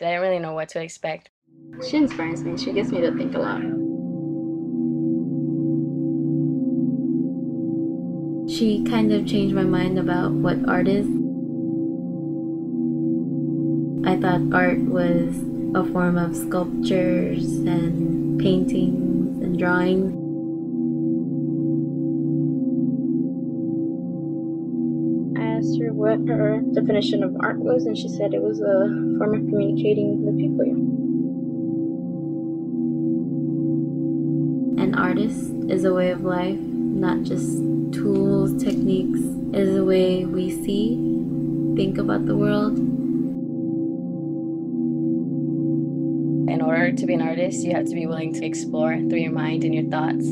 I didn't really know what to expect. She inspires me. She gets me to think a lot. She kind of changed my mind about what art is. I thought art was a form of sculptures and paintings and drawings. Asked her what her definition of art was, and she said it was a form of communicating with people. An artist is a way of life, not just tools, techniques. It is a way we see, think about the world. In order to be an artist, you have to be willing to explore through your mind and your thoughts.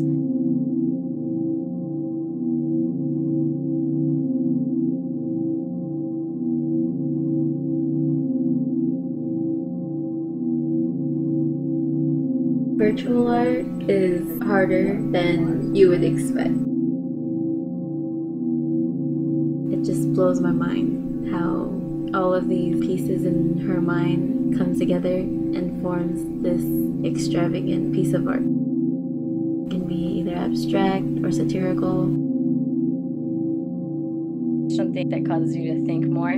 Virtual art is harder than you would expect. It just blows my mind how all of these pieces in her mind come together and forms this extravagant piece of art. It can be either abstract or satirical. Something that causes you to think more.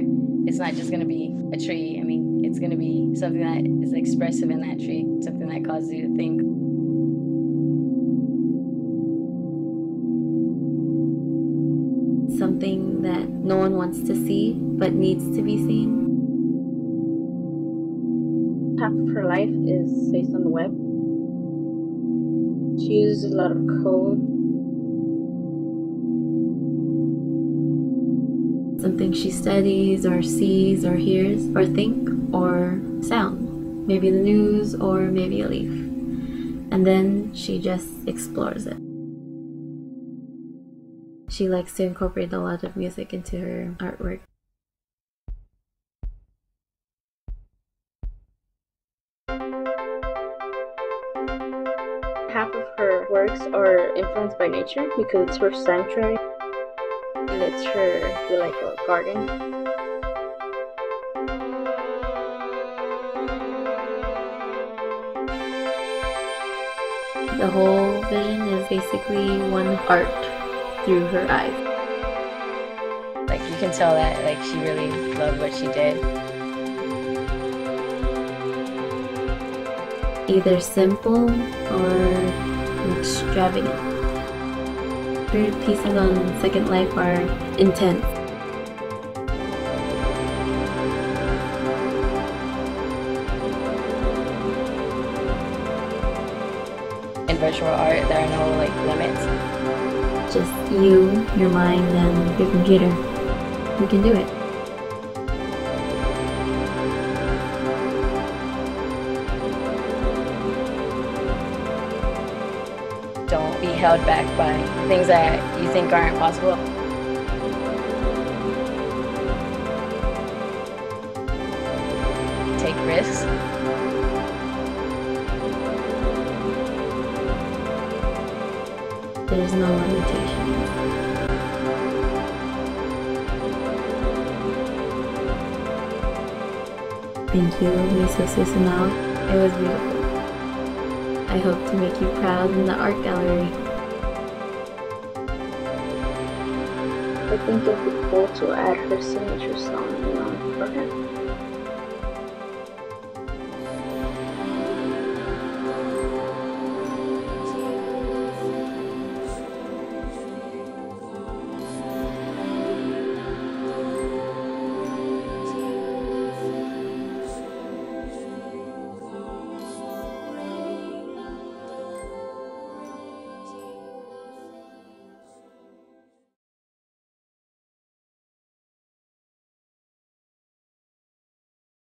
It's not just going to be a tree. I mean, it's going to be something that is expressive in that tree, something that causes you to think. Something that no one wants to see but needs to be seen. Half of her life is based on the web. She uses a lot of code. Something she studies or sees or hears or think or sound. Maybe the news or maybe a leaf. And then she just explores it. She likes to incorporate a lot of music into her artwork. Half of her works are influenced by nature because it's her sanctuary. And it's her do like a garden. The whole vision is basically one art through her eyes. Like you can tell that like she really loved what she did. Either simple or extravagant. Her pieces on Second Life are intense. In virtual art, there are no like limits. Just you, your mind, and your computer. You can do it. Don't be held back by things that you think aren't possible. Take risks. There's no limitations. Thank you, Miso Susanowa. It was beautiful. I hope to make you proud in the art gallery. I think it would be cool to add her signature song, her.